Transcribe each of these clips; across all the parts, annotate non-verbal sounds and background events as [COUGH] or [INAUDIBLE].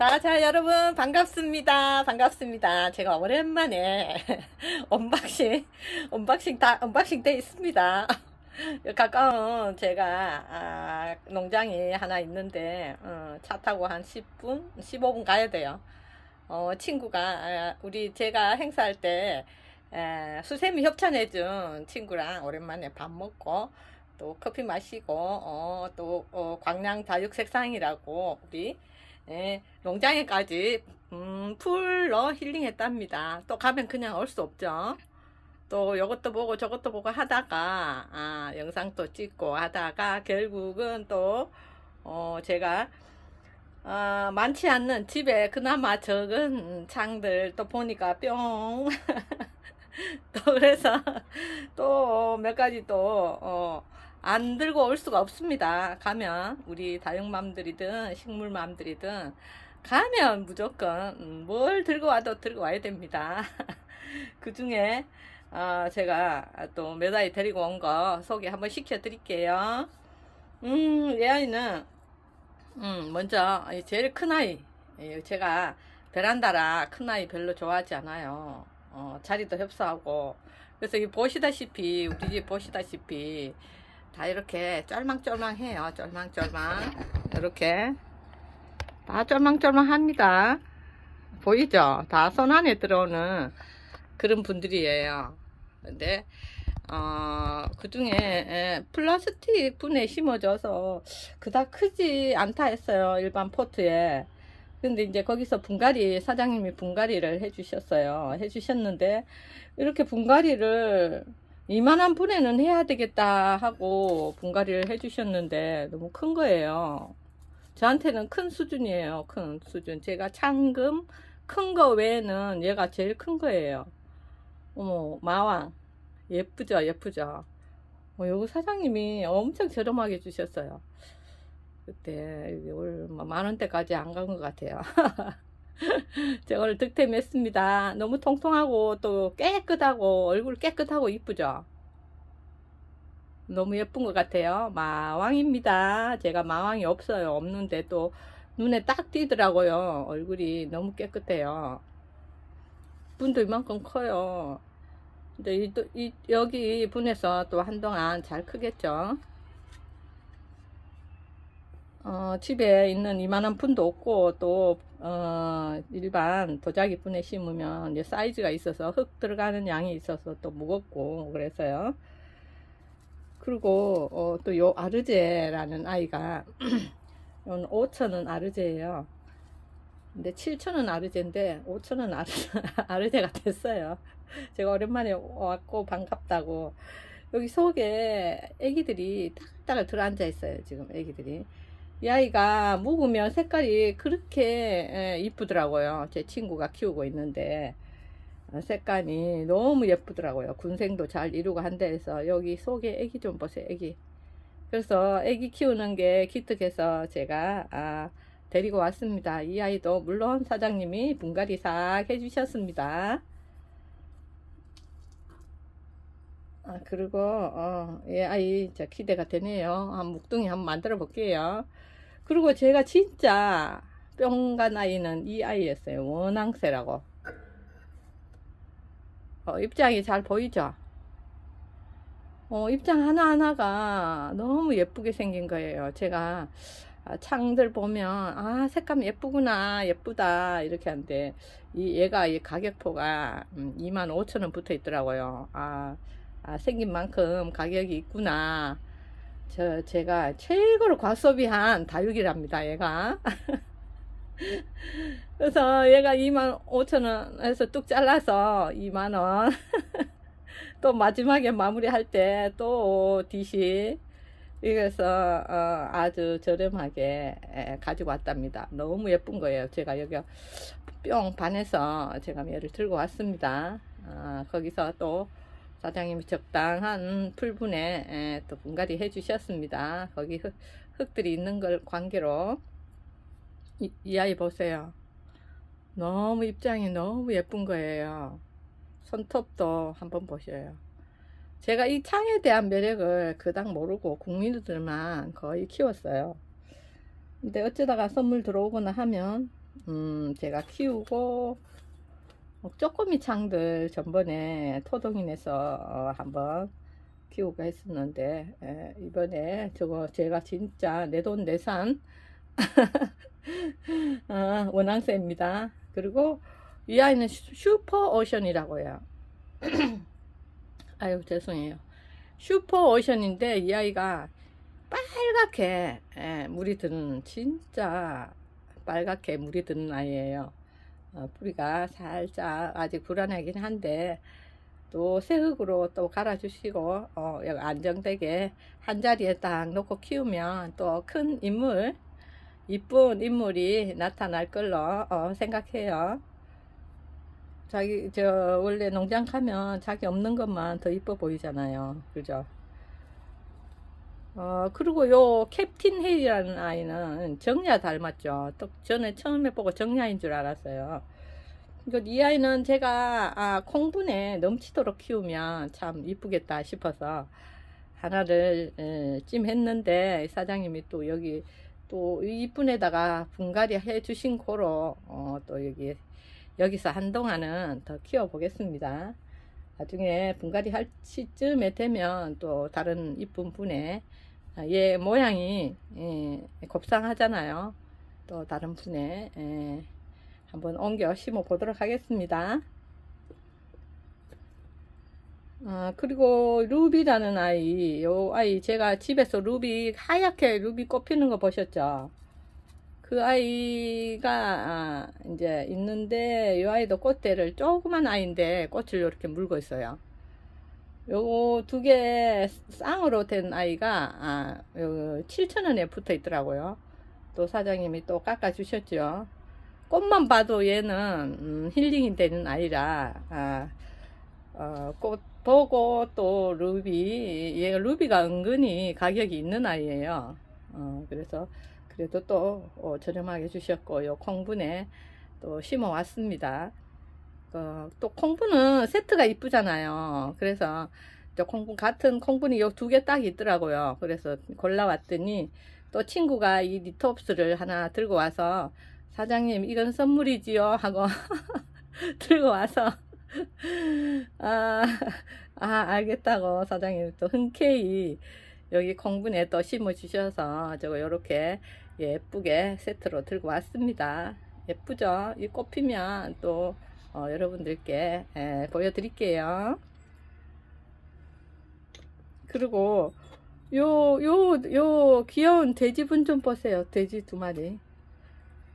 자, 자, 여러분, 반갑습니다. 반갑습니다. 제가 오랜만에 [LAUGHS] unboxing, unboxing 다, unboxing 돼 있습니다. [LAUGHS] 가까운 제가, 아, 농장이 하나 있는데, 어, 차 타고 한 10분, 15분 가야 돼요. 어, 친구가, 아, 우리 제가 행사할 때, 에, 수세미 협찬해준 친구랑 오랜만에 밥 먹고, 또 커피 마시고, 어, 또, 어, 광양 다육 세상이라고, 우리, 예, 농장에까지 음, 풀로 힐링했답니다. 또 가면 그냥 올 수 없죠. 또 이것도 보고 저것도 보고 하다가 아, 영상도 찍고 하다가 결국은 또 어, 제가 어, 많지 않는 집에 그나마 적은 창들 또 보니까 뿅. [LAUGHS] 또 그래서 또 몇 가지 또 어, 안 들고 올 수가 없습니다. 가면 우리 다육맘들이든 식물맘들이든 가면 무조건 음, 뭘 들고 와도 들고 와야 됩니다. [LAUGHS] 그 중에 어, 제가 또몇 아이 데리고 온 거 소개 한번 시켜 드릴게요. 음, 이 아이는 음, 먼저 제일 큰 아이 예, 제가 베란다라 큰 아이 별로 좋아하지 않아요. 어, 자리도 협소하고 그래서 이 보시다시피 우리 집 보시다시피 다 이렇게 쫄망쫄망해요. 쫄망쫄망. 이렇게 다 쫄망쫄망합니다. 보이죠? 다 손 안에 들어오는 그런 분들이에요. 근데 어, 그 중에 플라스틱 분에 심어져서 그닥 크지 않다 했어요. 일반 포트에. 근데 이제 거기서 분갈이 사장님이 분갈이를 해주셨어요. 해주셨는데 이렇게 분갈이를 이만한 분에는 해야 되겠다 하고 분갈이를 해주셨는데 너무 큰 거예요. 저한테는 큰 수준이에요. 큰 수준. 제가 창금 큰 거 외에는 얘가 제일 큰 거예요. 어머 마왕 예쁘죠 예쁘죠. 어, 여기 사장님이 엄청 저렴하게 주셨어요. 그때 만 원대까지 안 간 것 같아요. [LAUGHS] [LAUGHS] 제가 오늘 득템했습니다. 너무 통통하고 또 깨끗하고 얼굴 깨끗하고 이쁘죠? 너무 예쁜 것 같아요. 마왕입니다. 제가 마왕이 없어요. 없는데 또 눈에 딱 띄더라고요. 얼굴이 너무 깨끗해요. 분도 이만큼 커요. 근데 이, 이, 여기 분에서 또 한동안 잘 크겠죠. 어, 집에 있는 이만한 분도 없고 또 어, 일반 도자기 분에 심으면 이제 사이즈가 있어서 흙 들어가는 양이 있어서 또 무겁고 그래서요. 그리고 어, 또요 아르제라는 아이가 [CLEARS THROAT] 5천원 아르제예요. 근데 7천원 아르제인데 5천원 아르, [LAUGHS] 아르제가 됐어요. 제가 오랜만에 왔고 반갑다고 여기 속에 애기들이 딱딱 들어앉아 있어요. 지금 애기들이. 이 아이가 묵으면 색깔이 그렇게 이쁘더라고요. 제 친구가 키우고 있는데 어, 색감이 너무 예쁘더라고요. 군생도 잘 이루고 한다 해서 여기 속에 애기 좀 보세요. 애기. 그래서 애기 키우는 게 기특해서 제가 아, 데리고 왔습니다. 이 아이도 물론 사장님이 분갈이 싹 해주셨습니다. 아, 그리고 어, 예, 아이 자 기대가 되네요. 한 묵둥이 한번 만들어 볼게요. 그리고 제가 진짜 뿅간 아이는 이 아이였어요. 원앙새라고. 어, 입장이 잘 보이죠? 어, 입장 하나하나가 너무 예쁘게 생긴 거예요. 제가 아, 창들 보면 아 색감 예쁘구나 예쁘다 이렇게 하는데 이 얘가 이 가격표가 음, 25,000원 붙어 있더라고요. 아, 아 생긴 만큼 가격이 있구나. 저 제가 최고로 과소비한 다육이랍니다 얘가. [LAUGHS] 그래서 얘가 2만 5천원에서 뚝 잘라서 2만원. [LAUGHS] 또 마지막에 마무리할 때 또 DC 그래서 어, 아주 저렴하게 가지고 왔답니다. 너무 예쁜 거예요. 제가 여기 뿅 반해서 제가 얘를 들고 왔습니다. 어, 거기서 또 사장님이 적당한 풀분에 또 분갈이 해 주셨습니다. 거기 흙, 흙들이 있는 걸 관계로 이, 이 아이 보세요. 너무 입장이 너무 예쁜 거예요. 손톱도 한번 보셔요. 제가 이 창에 대한 매력을 그닥 모르고 국민들만 거의 키웠어요. 근데 어쩌다가 선물 들어오거나 하면 음, 제가 키우고 쪼꼬미 창들 전번에 토동인에서 어, 한번 키우고 했었는데 에, 이번에 저거 제가 진짜 내 돈 내산 [LAUGHS] 어, 원앙새입니다. 그리고 이 아이는 Super Ocean이라고 해요. [CLEARS THROAT] 아유 죄송해요. Super Ocean인데 이 아이가 빨갛게 예, 물이 드는 진짜 빨갛게 물이 드는 아이예요. 어, 뿌리가 살짝 아직 불안하긴 한데 또 새흙으로 또 갈아 주시고 어, 안정되게 한 자리에 딱 놓고 키우면 또 큰 인물 이쁜 인물이 나타날 걸로 어, 생각해요. 자기 저 원래 농장 가면 자기 없는 것만 더 이뻐 보이잖아요. 그죠? 어 그리고 요 캡틴 헤이라는 아이는 정야 닮았죠. 또 전에 처음에 보고 정야인 줄 알았어요. 이 아이는 제가 아, 콩분에 넘치도록 키우면 참 이쁘겠다 싶어서 하나를 에, 찜했는데 사장님이 또 여기 또 이쁜에다가 분갈이 해 주신 거로 어, 또 여기 여기서 한동안은 더 키워 보겠습니다 나중에 분갈이 할 시점에 되면 또 다른 이쁜 분에 아, 얘 모양이 예, 곱상하잖아요 또 다른 분에 예, 한번 옮겨 심어 보도록 하겠습니다 아, 그리고 루비라는 아이, 요 아이 제가 집에서 루비 하얗게 루비 꽃피는 거 보셨죠? 그 아이가 아, 이제 있는데 이 아이도 꽃대를 조그만 아이인데 꽃을 이렇게 물고 있어요. 요거 두 개 쌍으로 된 아이가 아, 7천원에 붙어 있더라고요. 또 사장님이 또 깎아 주셨죠. 꽃만 봐도 얘는 음, 힐링이 되는 아이라 아, 어, 꽃 보고 또 루비 얘가 루비가 은근히 가격이 있는 아이예요 어, 그래서 그래도 또 어, 저렴하게 주셨고 요. 콩분에 또 심어 왔습니다. 어, 또 콩분은 세트가 이쁘잖아요. 그래서 저 콩분 같은 콩분이 요 두 개 딱 있더라고요. 그래서 골라왔더니 또 친구가 이 리톱스를 하나 들고 와서 사장님 이건 선물이지요? 하고 [LAUGHS] 들고 와서 [LAUGHS] 아, 아, 알겠다고 사장님 또 흔쾌히 여기 공분에 또 심어 주셔서 저거 요렇게 예쁘게 세트로 들고 왔습니다. 예쁘죠? 이 꽃 피면 또 어, 여러분들께 예, 보여드릴게요. 그리고 요, 요, 요 귀여운 돼지분 좀 보세요. 돼지 두 마리.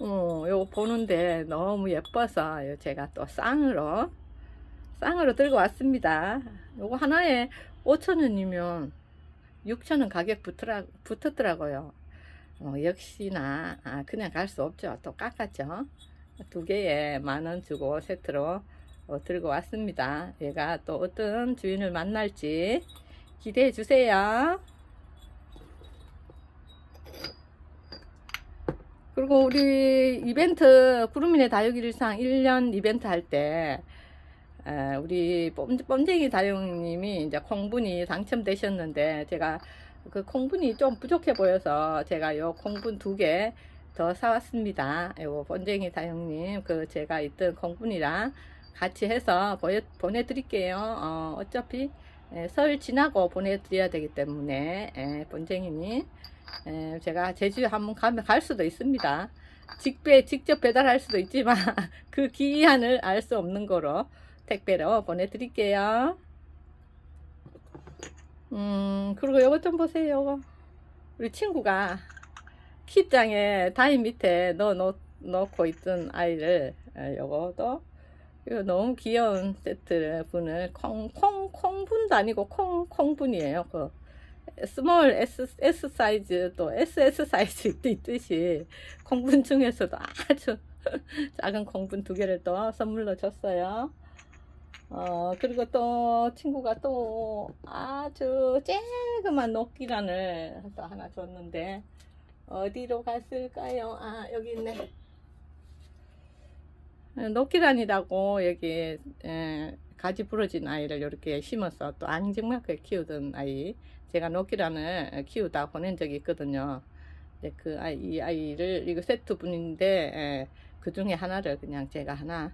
어, 요 보는데 너무 예뻐서 제가 또 쌍으로 쌍으로 들고 왔습니다. 요거 하나에 5천원이면 6천원 가격 붙더라, 붙었더라고요. 어, 역시나 아, 그냥 갈 수 없죠. 또 깎았죠. 두 개에 만 원 주고 세트로 어, 들고 왔습니다. 얘가 또 어떤 주인을 만날지 기대해 주세요. 그리고 우리 이벤트 구름인의 다육일상 1년 이벤트 할때 우리 뻔쟁이 다용님이 이제 콩분이 당첨되셨는데 제가 그 콩분이 좀 부족해 보여서 제가 요 콩분 두 개 더 사왔습니다. 요 번쟁이 다용님 그 제가 있던 콩분이랑 같이 해서 보여, 보내드릴게요. 어, 어차피 에, 설 지나고 보내드려야 되기 때문에 에, 번쟁이님 에, 제가 제주 한번 가면 갈 수도 있습니다. 직배 직접 배달할 수도 있지만 [LAUGHS] 그 기한을 알 수 없는 거로 택배로 보내드릴게요. 음, 그리고 요거 좀 보세요. 우리 친구가 keeping장에 다이 밑에 넣어 놓고 있던 아이를 아, 요거도 이거 너무 귀여운 세트 분을 콩, 콩, 콩 분도 아니고 콩, 콩 분이에요. 그 small S, S 사이즈 또 SS 사이즈 있듯이 콩분 중에서도 아주 [LAUGHS] 작은 콩분 두 개를 또 선물로 줬어요. 어, 그리고 또 친구가 또 아주 쬐그만 녹기란을 또 하나 줬는데 어디로 갔을까요? 아 여기 있네. 녹기란이라고 여기 에, 가지 부러진 아이를 이렇게 심어서 또 앙증맞게 키우던 아이. 제가 녹기란을 키우다 보낸 적이 있거든요. 그 아이, 이 아이를 이거 세트 분인데 에, 그 중에 하나를 그냥 제가 하나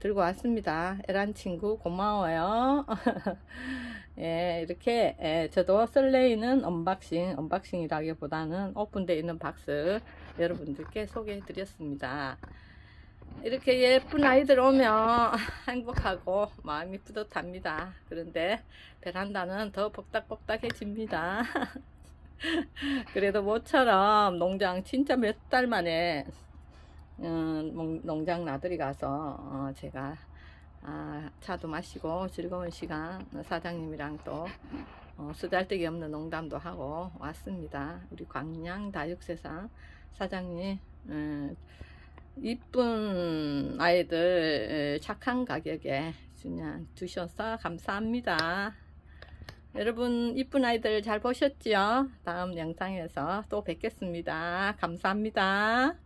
들고 왔습니다. 에란 친구 고마워요. [LAUGHS] 예, 이렇게 예, 저도 설레이는 unboxing, unboxing이라기보다는 오픈되어 있는 박스 여러분들께 소개해 드렸습니다. 이렇게 예쁜 아이들 오면 [LAUGHS] 행복하고 마음이 뿌듯합니다. 그런데 베란다는 더 복닥복닥해집니다. [LAUGHS] 그래도 모처럼 농장 진짜 몇 달 만에 음, 농- 농장 나들이 가서 어, 제가 아, 차도 마시고 즐거운 시간 사장님이랑 또 어, 쓰잘데기 없는 농담도 하고 왔습니다. 우리 광양 다육세상 사장님 음, 이쁜 아이들 착한 가격에 그냥 주셔서 감사합니다. 여러분 이쁜 아이들 잘 보셨지요? 다음 영상에서 또 뵙겠습니다. 감사합니다.